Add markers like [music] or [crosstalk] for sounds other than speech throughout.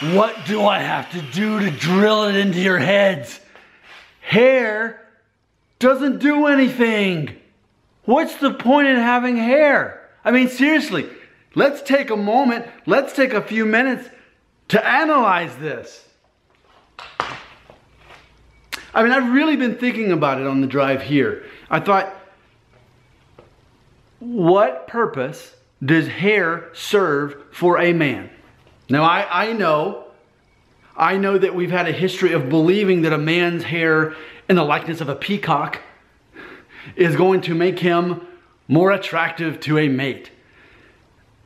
What do I have to do to drill it into your heads? Hair doesn't do anything. What's the point in having hair? I mean, seriously, let's take a moment, let's take a few minutes to analyze this. I mean, I've really been thinking about it on the drive here. I thought, what purpose does hair serve for a man? Now, I, I know, I know that we've had a history of believing that a man's hair in the likeness of a peacock is going to make him more attractive to a mate.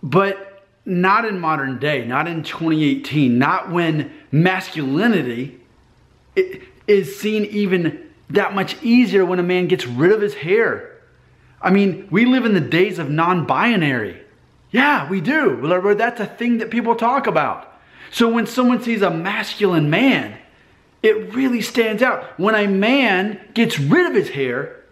But not in modern day, not in 2018, not when masculinity is seen even that much easier when a man gets rid of his hair. I mean, we live in the days of non binary. Yeah, we do. That's a thing that people talk about. So when someone sees a masculine man, it really stands out. When a man gets rid of his hair,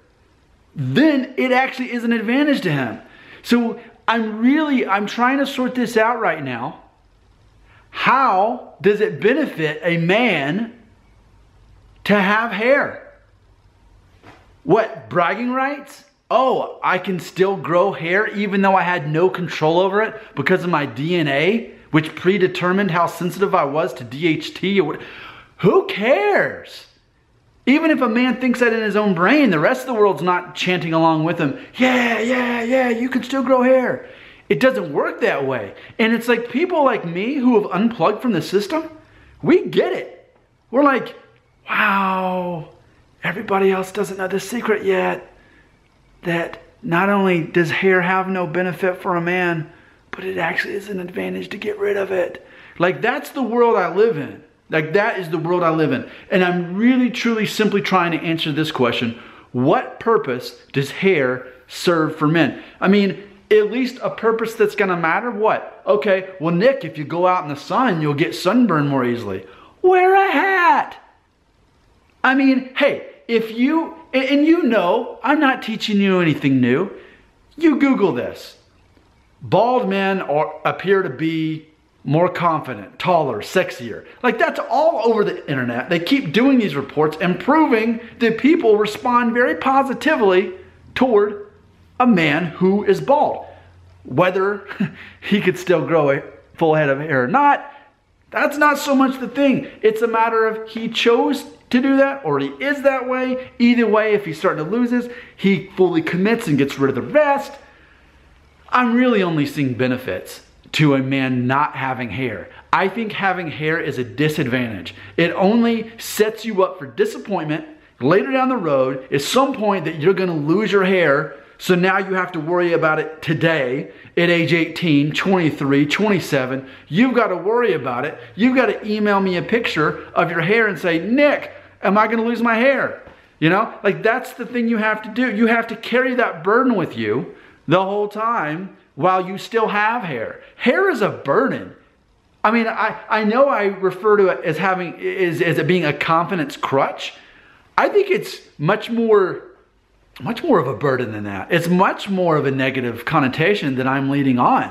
then it actually is an advantage to him. So I'm really, I'm trying to sort this out right now. How does it benefit a man to have hair? What, bragging rights? Oh, I can still grow hair even though I had no control over it because of my DNA, which predetermined how sensitive I was to DHT. Who cares? Even if a man thinks that in his own brain, the rest of the world's not chanting along with him, yeah, yeah, yeah, you can still grow hair. It doesn't work that way. And it's like people like me who have unplugged from the system, we get it. We're like, wow, everybody else doesn't know the secret yet. That not only does hair have no benefit for a man, but it actually is an advantage to get rid of it. Like that's the world I live in. Like that is the world I live in. And I'm really, truly, simply trying to answer this question. What purpose does hair serve for men? I mean, at least a purpose that's gonna matter. What? Okay, well, Nick, if you go out in the sun, you'll get sunburned more easily. Wear a hat. I mean, hey, if you, and you know, I'm not teaching you anything new. You Google this. Bald men are, appear to be more confident, taller, sexier. Like that's all over the internet. They keep doing these reports and proving that people respond very positively toward a man who is bald. Whether [laughs] he could still grow a full head of hair or not, that's not so much the thing. It's a matter of he chose to do that or he is that way. Either way, if he's starting to lose this, he fully commits and gets rid of the rest. I'm really only seeing benefits to a man not having hair. I think having hair is a disadvantage. It only sets you up for disappointment later down the road at some point that you're going to lose your hair. So now you have to worry about it today at age 18, 23, 27. You've got to worry about it. You've got to email me a picture of your hair and say, Nick, am I going to lose my hair? You know, like that's the thing you have to do. You have to carry that burden with you the whole time while you still have hair. Hair is a burden. I mean, I, I know I refer to it as having as, as it being a confidence crutch. I think it's much more much more of a burden than that. It's much more of a negative connotation that I'm leading on.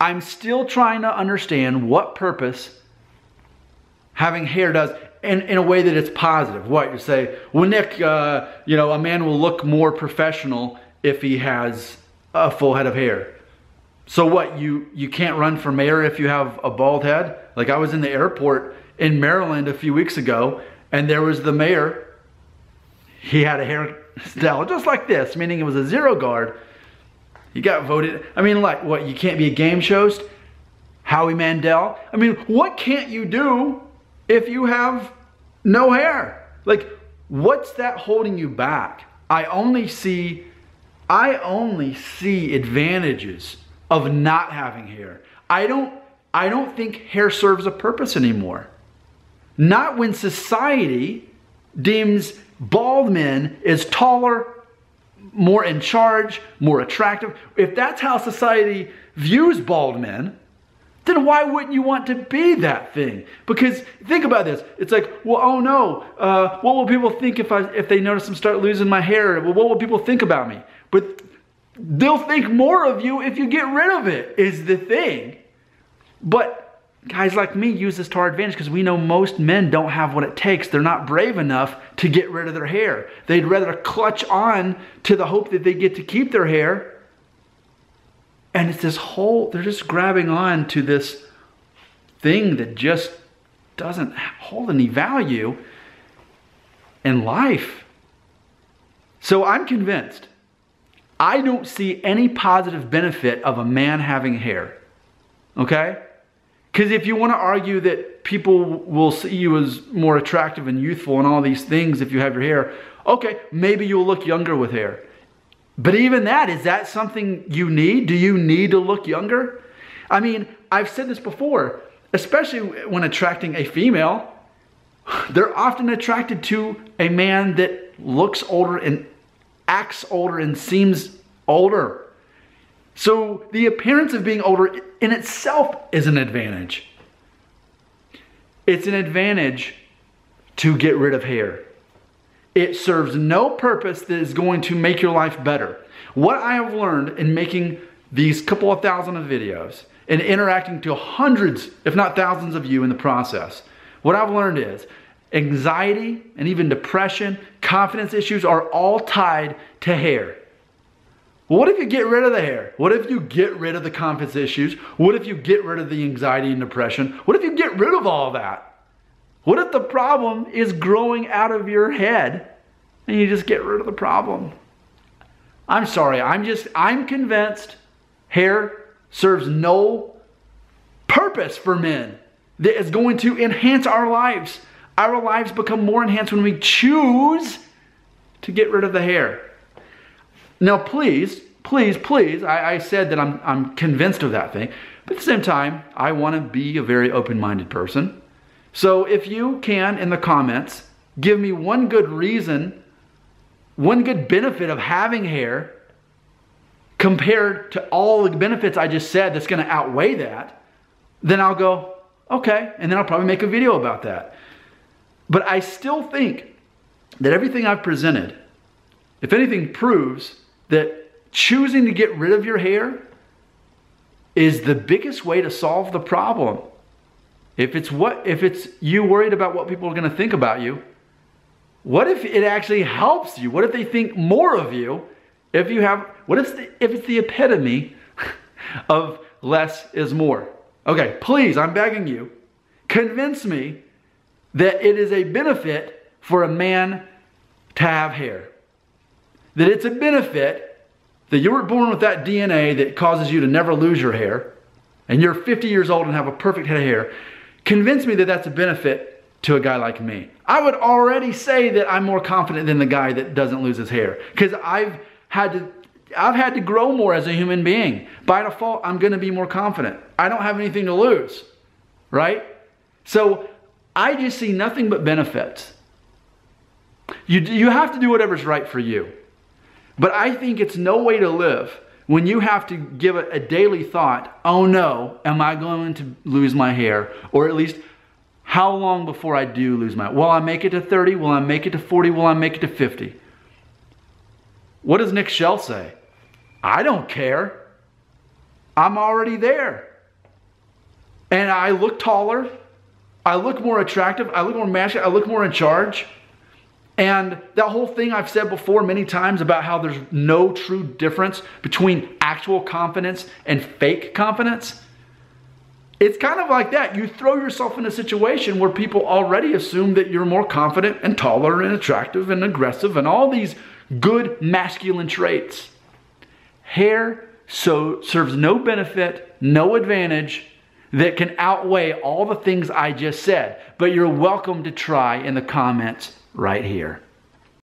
I'm still trying to understand what purpose having hair does in, in a way that it's positive. What you say, well, Nick, uh, you know, a man will look more professional if he has a full head of hair. So what, you, you can't run for mayor if you have a bald head? Like I was in the airport in Maryland a few weeks ago and there was the mayor. He had a hairstyle just like this, meaning it was a zero guard. He got voted. I mean, like, what, you can't be a game show host? Howie Mandel? I mean, what can't you do if you have no hair? Like, what's that holding you back? I only see I only see advantages of not having hair. I don't I don't think hair serves a purpose anymore. Not when society deems bald men as taller, more in charge, more attractive. If that's how society views bald men, then why wouldn't you want to be that thing? Because think about this. It's like, well, oh no, uh, what will people think if I if they notice I'm start losing my hair? Well, what will people think about me? But they'll think more of you if you get rid of it, is the thing. But guys like me use this to our advantage because we know most men don't have what it takes. They're not brave enough to get rid of their hair. They'd rather clutch on to the hope that they get to keep their hair. And it's this whole, they're just grabbing on to this thing that just doesn't hold any value in life. So I'm convinced. I don't see any positive benefit of a man having hair. Okay? Because if you want to argue that people will see you as more attractive and youthful and all these things if you have your hair, okay, maybe you'll look younger with hair. But even that, is that something you need? Do you need to look younger? I mean, I've said this before, especially when attracting a female, they're often attracted to a man that looks older and acts older and seems older. So the appearance of being older in itself is an advantage. It's an advantage to get rid of hair. It serves no purpose that is going to make your life better. What I have learned in making these couple of thousand of videos and interacting to hundreds, if not thousands of you in the process, what I've learned is anxiety and even depression, confidence issues are all tied to hair. Well, what if you get rid of the hair? What if you get rid of the confidence issues? What if you get rid of the anxiety and depression? What if you get rid of all that? What if the problem is growing out of your head and you just get rid of the problem? I'm sorry, I'm just, I'm convinced hair serves no purpose for men that is going to enhance our lives. Our lives become more enhanced when we choose to get rid of the hair. Now, please, please, please, I, I said that I'm, I'm convinced of that thing. But at the same time, I want to be a very open minded person. So if you can, in the comments, give me one good reason, one good benefit of having hair compared to all the benefits I just said that's going to outweigh that, then I'll go, okay. And then I'll probably make a video about that. But I still think that everything I've presented, if anything, proves that choosing to get rid of your hair is the biggest way to solve the problem. If it's what if it's you worried about what people are going to think about you, what if it actually helps you? What if they think more of you if you have what if the, if it's the epitome [laughs] of less is more? Okay, please, I'm begging you, convince me that it is a benefit for a man to have hair that it's a benefit that you were born with that DNA that causes you to never lose your hair, and you're 50 years old and have a perfect head of hair, convince me that that's a benefit to a guy like me. I would already say that I'm more confident than the guy that doesn't lose his hair because I've had to I've had to grow more as a human being. By default, I'm going to be more confident. I don't have anything to lose, right? So I just see nothing but benefits. You, you have to do whatever's right for you. But I think it's no way to live when you have to give a, a daily thought, oh no, am I going to lose my hair? Or at least, how long before I do lose my Will I make it to 30? Will I make it to 40? Will I make it to 50? What does Nick Shell say? I don't care. I'm already there. And I look taller. I look more attractive. I look more masculine. I look more in charge. And that whole thing I've said before many times about how there's no true difference between actual confidence and fake confidence. It's kind of like that. You throw yourself in a situation where people already assume that you're more confident and taller and attractive and aggressive and all these good masculine traits. Hair so serves no benefit, no advantage that can outweigh all the things I just said. But you're welcome to try in the comments right here.